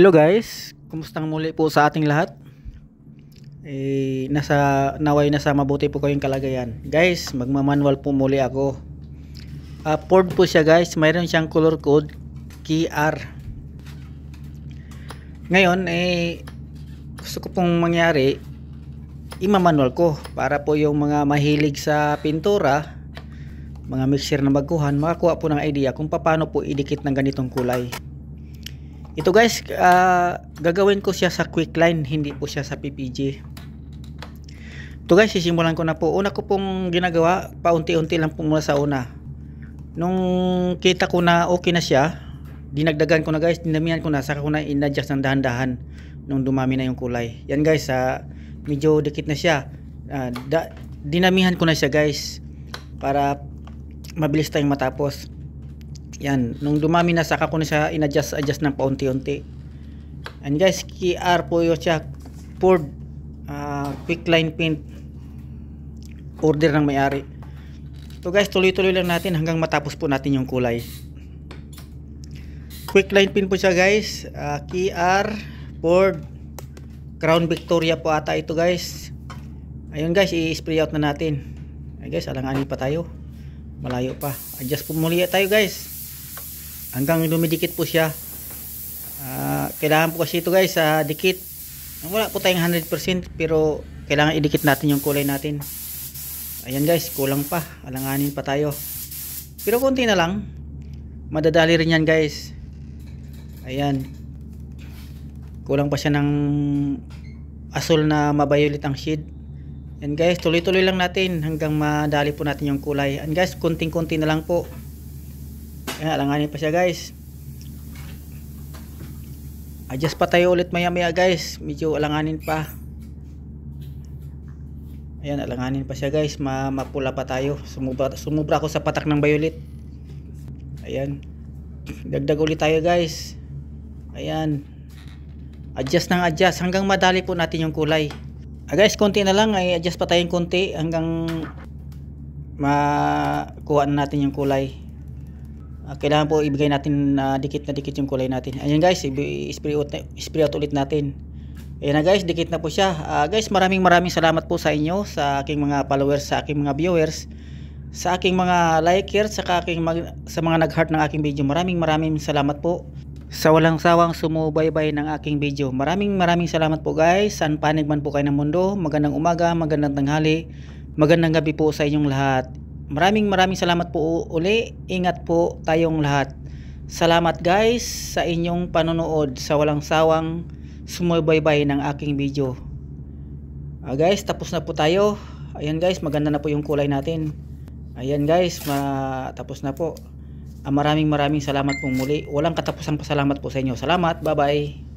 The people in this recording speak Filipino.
Hello guys, kumustang muli po sa ating lahat? Eh, nasa naway nasa mabuti po kayong kalagayan. Guys, magmamanual po muli ako. Uh, Ford po siya guys, mayroon siyang color code QR. Ngayon, eh, gusto ko pong mangyari, imamanual ko para po yung mga mahilig sa pintura, mga mixer na baguhan, makakuha po ng idea kung paano po idikit ng ganitong kulay. Ito guys, uh, gagawin ko siya sa quick line, hindi po siya sa PPG. Ito guys, sisimulan ko na po. Una ko pong ginagawa, paunti-unti lang po muna sa una. Nung kita ko na okay na siya, dinagdagan ko na guys, dinamihan ko na, saka ko na in-adjust ng dahan-dahan nung dumami na yung kulay. Yan guys, uh, medyo dikit na siya. Uh, da, dinamihan ko na siya guys para mabilis tayong matapos. Yan, nung dumami na saka ko na siya in-adjust adjust ng paunti-unti. And guys, QR po yun siya Ford uh, quick line paint order ng may-ari. So guys, tuloy-tuloy lang natin hanggang matapos po natin yung kulay. Quick line pin po siya guys. Uh, QR Ford Crown Victoria po ata ito guys. Ayun guys, i-spray out na natin. Ay guys, alanganin pa tayo. Malayo pa. Adjust po muli tayo guys hanggang dumidikit po siya. Uh, kailangan po kasi ito guys sa uh, dikit. Wala po tayong 100% pero kailangan idikit natin yung kulay natin. Ayan guys kulang pa. Alanganin pa tayo. Pero konti na lang. Madadali rin yan guys. Ayan. Kulang pa siya ng asul na mabayulit ang shade. Yan guys tuloy tuloy lang natin hanggang madali po natin yung kulay. And guys kunting kunti na lang po Ayan, alanganin pa siya guys. Adjust pa tayo ulit maya maya guys. Medyo alanganin pa. Ayan, alanganin pa siya guys. Ma mapula pa tayo. Sumubra, sumubra ako sa patak ng violet. Ayan. Dagdag ulit tayo guys. Ayan. Adjust ng adjust hanggang madali po natin yung kulay. Ah, guys, konti na lang. Ay adjust pa tayong konti hanggang makuha na natin yung kulay uh, kailangan po ibigay natin na uh, dikit na dikit yung kulay natin ayan guys i-spray out, spray out ulit natin ayan na guys dikit na po siya uh, guys maraming maraming salamat po sa inyo sa aking mga followers sa aking mga viewers sa aking mga likers sa aking mag, sa mga nag-heart ng aking video maraming maraming salamat po sa walang sawang sumubaybay ng aking video. Maraming maraming salamat po guys. San panig man po kayo ng mundo. Magandang umaga, magandang tanghali, magandang gabi po sa inyong lahat. Maraming maraming salamat po uli. Ingat po tayong lahat. Salamat guys sa inyong panonood sa walang sawang sumubaybay ng aking video. Uh, guys, tapos na po tayo. Ayan guys, maganda na po yung kulay natin. Ayan guys, ma tapos na po. Uh, maraming maraming salamat po muli. Walang katapusang pasalamat po sa inyo. Salamat. Bye-bye.